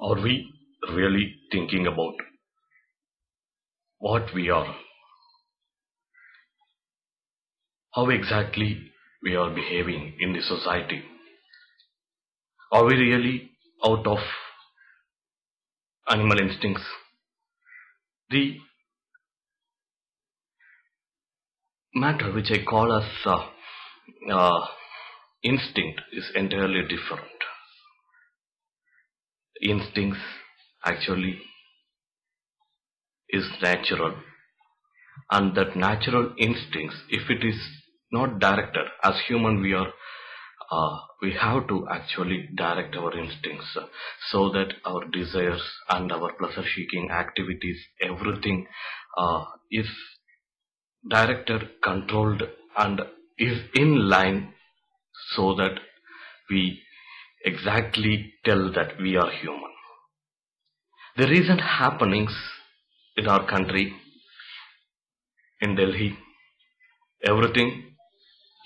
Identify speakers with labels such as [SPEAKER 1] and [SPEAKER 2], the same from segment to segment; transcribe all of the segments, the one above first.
[SPEAKER 1] Are we really thinking about what we are? How exactly we are behaving in the society? Are we really out of animal instincts? The matter which I call as uh, uh, instinct is entirely different. Instincts actually is natural. And that natural instincts if it is not directed as human we are uh, we have to actually direct our instincts uh, so that our desires and our pleasure seeking activities everything uh, is directed controlled and is in line so that we exactly tell that we are human the recent happenings in our country in delhi everything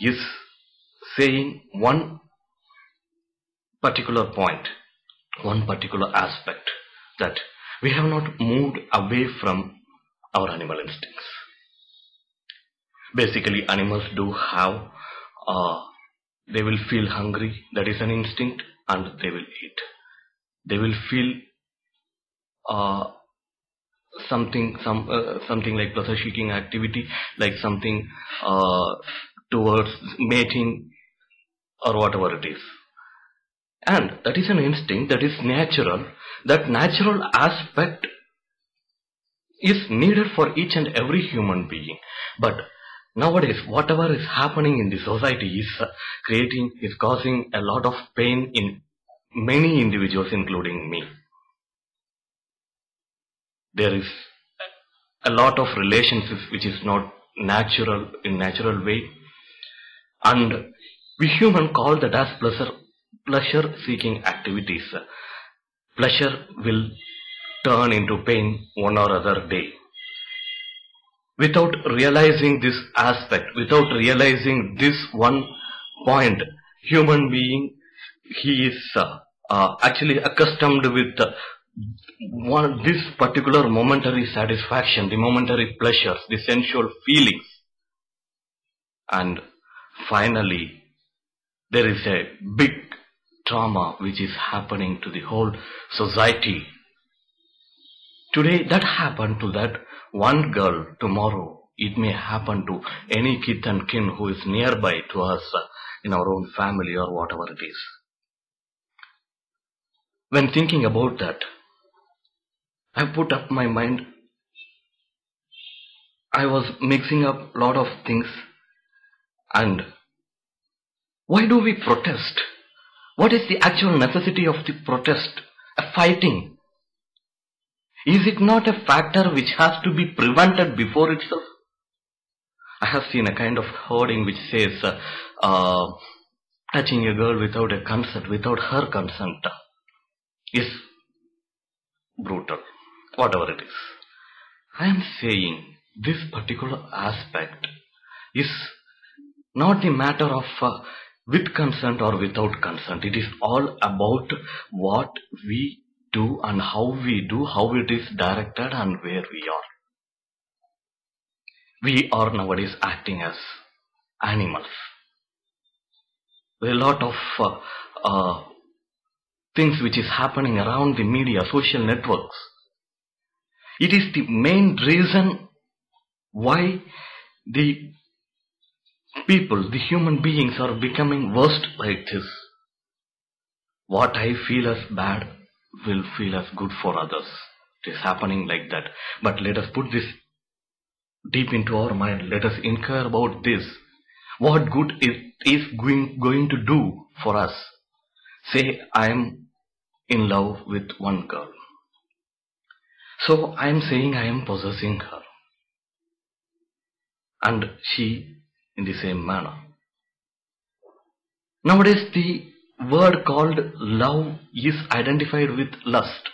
[SPEAKER 1] is saying one particular point, one particular aspect that we have not moved away from our animal instincts. Basically, animals do have, uh, they will feel hungry, that is an instinct, and they will eat. They will feel uh, something, some uh, something like pleasure-seeking activity, like something uh, towards mating or whatever it is. And that is an instinct that is natural. That natural aspect is needed for each and every human being. But nowadays, whatever is happening in the society is uh, creating, is causing a lot of pain in many individuals, including me. There is a lot of relationships which is not natural in natural way. And we human call that as pleasure pleasure seeking activities. Pleasure will turn into pain one or other day without realizing this aspect without realizing this one point human being he is uh, uh, actually accustomed with uh, one this particular momentary satisfaction the momentary pleasures the sensual feelings. And finally there is a big trauma which is happening to the whole society today that happened to that one girl tomorrow it may happen to any kith and kin who is nearby to us uh, in our own family or whatever it is when thinking about that i put up my mind i was mixing up a lot of things and why do we protest? What is the actual necessity of the protest? A fighting. Is it not a factor which has to be prevented before itself? I have seen a kind of hoarding which says, uh, uh, touching a girl without a consent, without her consent, is brutal. Whatever it is. I am saying this particular aspect is not the matter of uh, with consent or without consent. It is all about what we do and how we do, how it is directed and where we are. We are nowadays acting as animals. A lot of uh, uh, things which is happening around the media, social networks. It is the main reason why the people, the human beings are becoming worst like this. What I feel as bad will feel as good for others. It is happening like that. But let us put this deep into our mind. Let us inquire about this. What good it is going, going to do for us? Say I am in love with one girl. So I am saying I am possessing her. And she in the same manner. Nowadays, the word called love is identified with lust.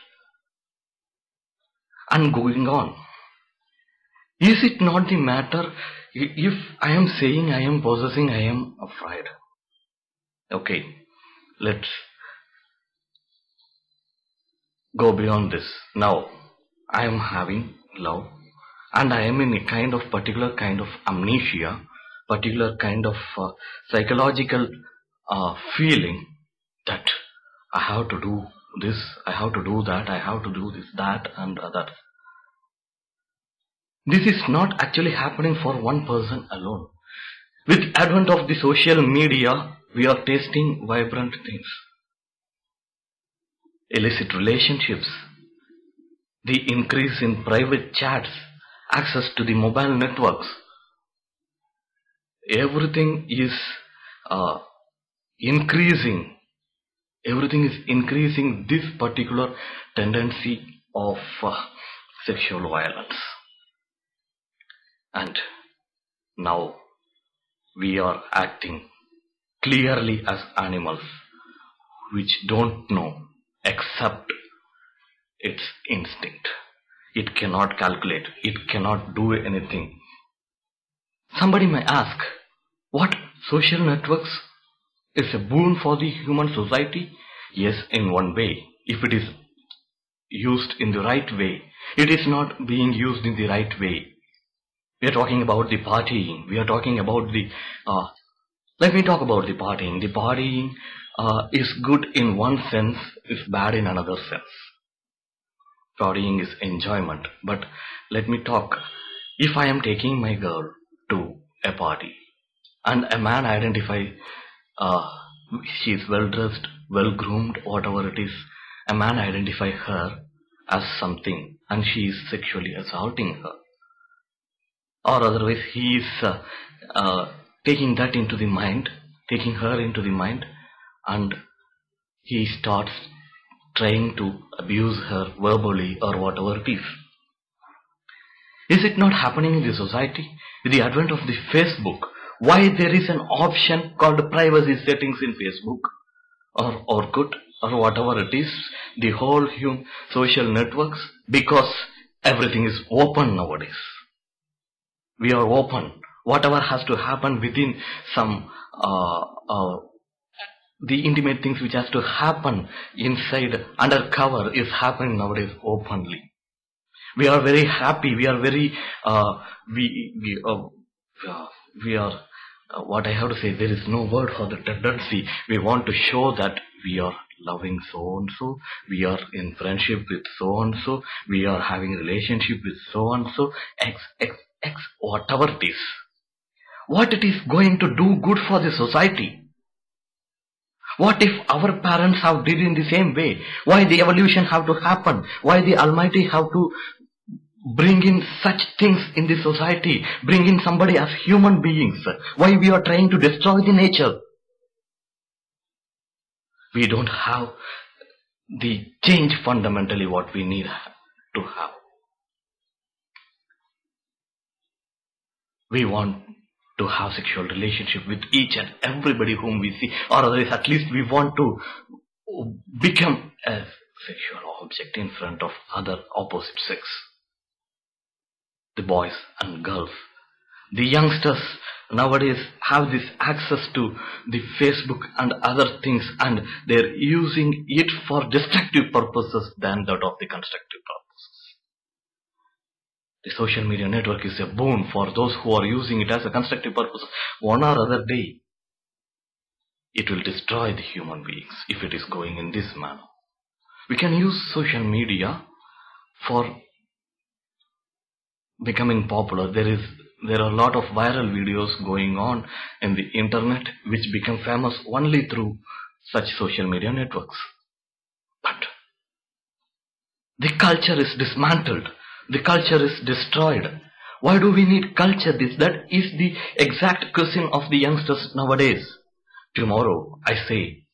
[SPEAKER 1] And going on. Is it not the matter if I am saying I am possessing, I am afraid? Okay, let's go beyond this. Now, I am having love and I am in a kind of particular kind of amnesia, particular kind of uh, psychological uh, feeling that I have to do this, I have to do that, I have to do this, that and other. This is not actually happening for one person alone. With advent of the social media, we are tasting vibrant things. Illicit relationships, the increase in private chats, access to the mobile networks. Everything is uh, increasing. Everything is increasing this particular tendency of uh, sexual violence. And now we are acting clearly as animals which don't know except its instinct. It cannot calculate, it cannot do anything. Somebody may ask, what social networks is a boon for the human society? Yes, in one way. If it is used in the right way, it is not being used in the right way. We are talking about the partying. We are talking about the. Uh, let me talk about the partying. The partying uh, is good in one sense, is bad in another sense. Partying is enjoyment. But let me talk. If I am taking my girl to a party and a man identify uh, she is well dressed, well groomed, whatever it is, a man identify her as something and she is sexually assaulting her or otherwise he is uh, uh, taking that into the mind, taking her into the mind, and he starts trying to abuse her verbally or whatever it is. Is it not happening in the society? With the advent of the Facebook, why there is an option called privacy settings in Facebook or Orkut or whatever it is, the whole human social networks, because everything is open nowadays we are open. Whatever has to happen within some uh, uh, the intimate things which has to happen inside undercover is happening nowadays openly. We are very happy. We are very uh, we we uh, we are uh, what I have to say. There is no word for the tendency. We want to show that we are loving so and so. We are in friendship with so and so. We are having relationship with so and so. X X X, whatever it is, what it is going to do good for the society. What if our parents have did in the same way? Why the evolution have to happen? Why the Almighty have to bring in such things in the society? Bring in somebody as human beings? Why we are trying to destroy the nature? We don't have the change fundamentally what we need to have. we want to have sexual relationship with each and everybody whom we see or otherwise at least we want to become a sexual object in front of other opposite sex the boys and girls the youngsters nowadays have this access to the facebook and other things and they're using it for destructive purposes than that of the constructive purposes. the social media network is a boon for those who are using it as a constructive purpose. One or other day, it will destroy the human beings if it is going in this manner. We can use social media for becoming popular. There is there are a lot of viral videos going on in the internet which become famous only through such social media networks. But the culture is dismantled the culture is destroyed. Why do we need culture? This that is the exact question of the youngsters nowadays. Tomorrow, I say,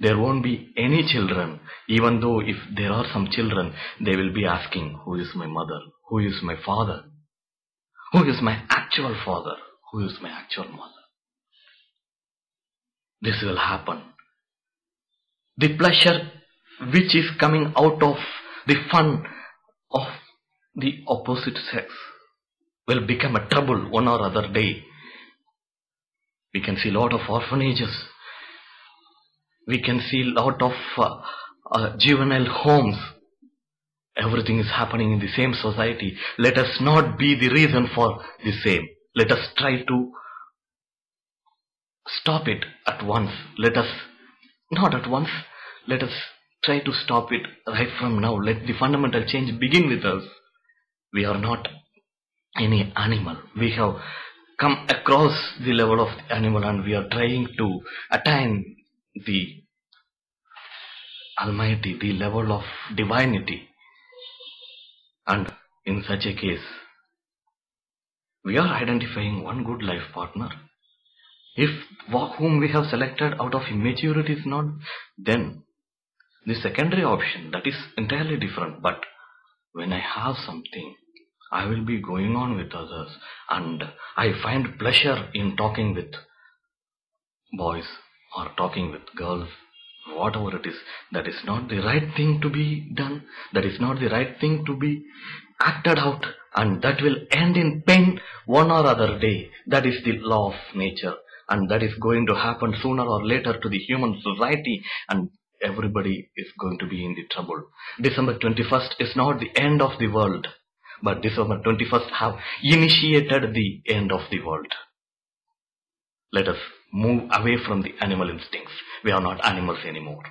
[SPEAKER 1] there won't be any children, even though if there are some children, they will be asking, who is my mother? Who is my father? Who is my actual father? Who is my actual mother? This will happen. The pleasure which is coming out of the fun of the opposite sex will become a trouble one or other day. We can see a lot of orphanages. We can see a lot of uh, uh, juvenile homes. Everything is happening in the same society. Let us not be the reason for the same. Let us try to stop it at once. Let us, not at once, let us try to stop it right from now. Let the fundamental change begin with us. We are not any animal. We have come across the level of the animal and we are trying to attain the Almighty, the level of divinity. And in such a case, we are identifying one good life partner. If whom we have selected out of immaturity is not, then the secondary option that is entirely different. But when I have something, I will be going on with others, and I find pleasure in talking with boys or talking with girls whatever it is that is not the right thing to be done that is not the right thing to be acted out and that will end in pain one or other day. That is the law of nature and that is going to happen sooner or later to the human society and everybody is going to be in the trouble. December 21st is not the end of the world but december 21st have initiated the end of the world. Let us move away from the animal instincts we are not animals anymore